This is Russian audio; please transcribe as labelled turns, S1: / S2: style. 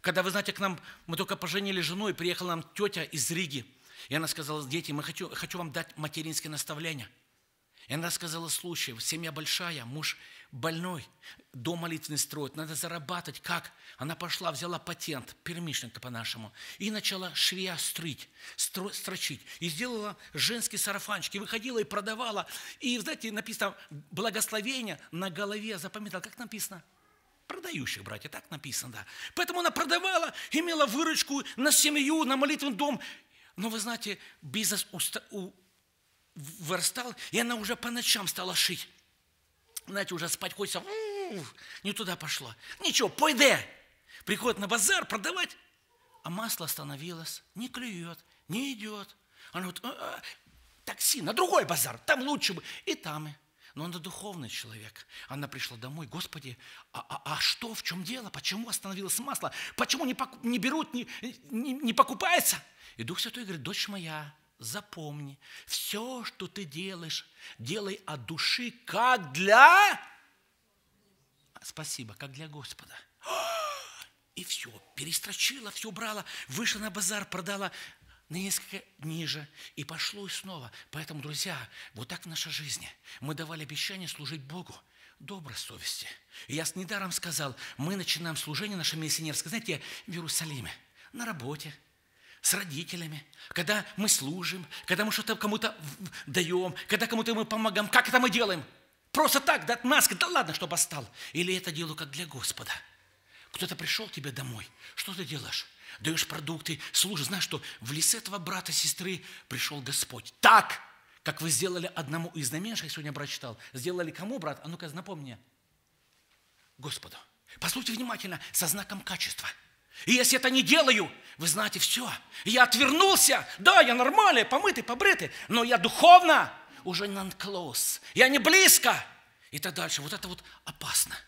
S1: Когда, вы знаете, к нам, мы только поженили жену, и приехала нам тетя из Риги. И она сказала, дети, мы хочу, хочу вам дать материнское наставление. И она рассказала случай, семья большая, муж больной, дом молитвенный строит, надо зарабатывать. Как? Она пошла, взяла патент, перемишник по-нашему, и начала швея стрить, стро, строчить. И сделала женские сарафанчики, выходила и продавала. И, знаете, написано благословение на голове, запоминала, как написано? Продающих, братья, так написано, да. Поэтому она продавала, имела выручку на семью, на молитвенный дом. Но вы знаете, бизнес уста, у, вырастал, и она уже по ночам стала шить. Знаете, уже спать хочется, не туда пошла. Ничего, пойде. Приходит на базар продавать, а масло остановилось, не клюет, не идет. Она вот, а, а, такси, на другой базар, там лучше бы. И там и но она духовный человек. Она пришла домой, Господи, а, а, а что, в чем дело? Почему остановилось масло? Почему не, пок, не берут, не, не, не покупается? И Дух Святой говорит, дочь моя, запомни, все, что ты делаешь, делай от души, как для... Спасибо, как для Господа. И все, перестрочила, все брала, вышла на базар, продала на несколько ниже, и пошло и снова. Поэтому, друзья, вот так в нашей жизни. Мы давали обещание служить Богу доброй совести. И я с недаром сказал, мы начинаем служение наше миссионерское, знаете, в Иерусалиме, на работе, с родителями, когда мы служим, когда мы что-то кому-то даем, когда кому-то мы помогаем. Как это мы делаем? Просто так, да, маска, да ладно, чтобы остал. Или это делаю как для Господа. Кто-то пришел тебе домой, что ты делаешь? Даешь продукты, служишь. Знаешь, что в лице этого брата, сестры пришел Господь. Так, как вы сделали одному из наименьших, я сегодня брат читал, сделали кому, брат? А ну-ка, напомни Господу. Послушайте внимательно, со знаком качества. И если это не делаю, вы знаете, все, я отвернулся. Да, я нормальный, помытый, побритый, но я духовно уже non close. Я не близко. И так дальше. Вот это вот опасно.